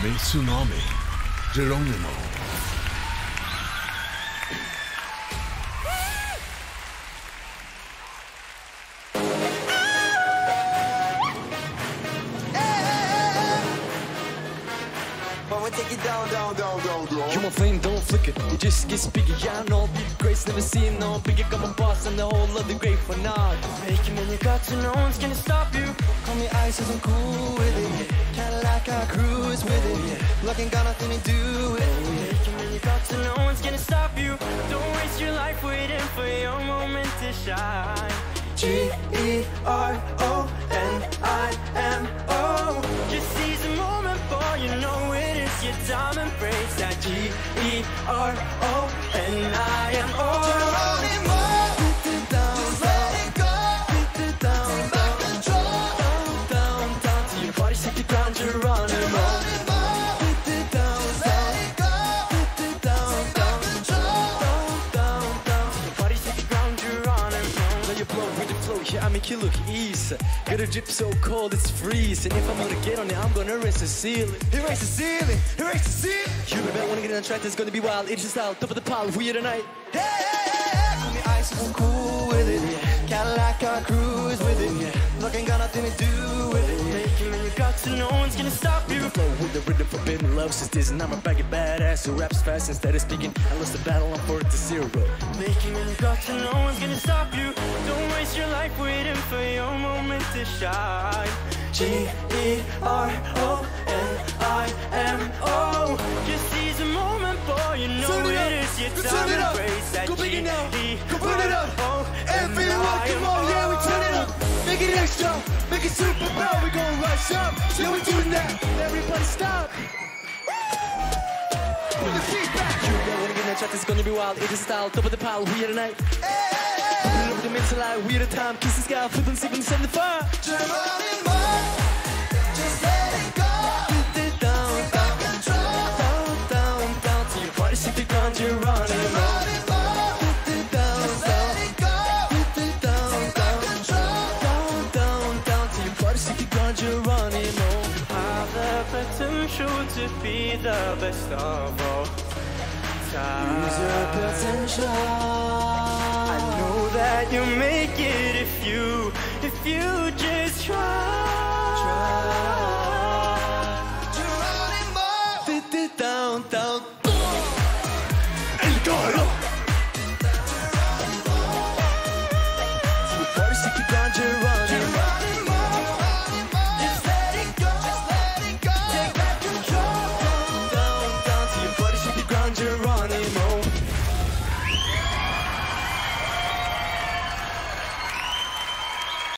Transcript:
Tsunami Tsunami Jerônimo take it down, down, down, down, down. Human flame don't flicker, it just gets bigger. Yeah, I know big grace, never seen no bigger. Got my boss and the whole of the great for now. Making when you got to no one's gonna stop you. Call me ice, I'm cool with it. Cadillac, I cruise with it. Luck ain't got nothing to do with it. Making when you got to no one's gonna stop you. Don't waste your life waiting for your moment to shine. G E R O that G E R O N I M O. yeah, I make you look easy. Got a drip so cold it's freezing. If I'm gonna get on it, I'm gonna erase the ceiling. Erase the ceiling, erase the ceiling. You better wanna get in on track, that's gonna be wild. It's just out, top of the pile, we here tonight. Hey, hey, hey, hey. Call me ice, I'm cool with it. Cadillac, I cruise with it. Look, ain't got nothing to do with it. Making when you got to, no one's gonna stop you. The rhythm, forbidden love since this, and I'm a baggy badass who raps fast instead of speaking. I lost the battle, I'm 4 to 0. Making when you got to, no one's gonna stop you. Don't waste your life waiting for your moment to shine. G E R O N I M O. Just seize the moment, boy. You know Turn it up. it is your Turn time. it up. Embrace that Go bigger now. G E Go put it up. R O N Everyone, come on, yeah, we turn it up. Make it extra, make it super power. We gon' rush up. Yeah, we do it now. Everybody stop. Put the feet back. You know when again, that track is gonna be wild. It is style, top of the pile. We here tonight. Open up the mix alive. We at a time. Kiss the sky, flipping, sipping, setting the fire. Geronimo, just let it go. Down, down, down, down, the ground, Geronimo. Geronimo, potential to be the best of all time. Use your potential. I know that you'll make it if you, if you just.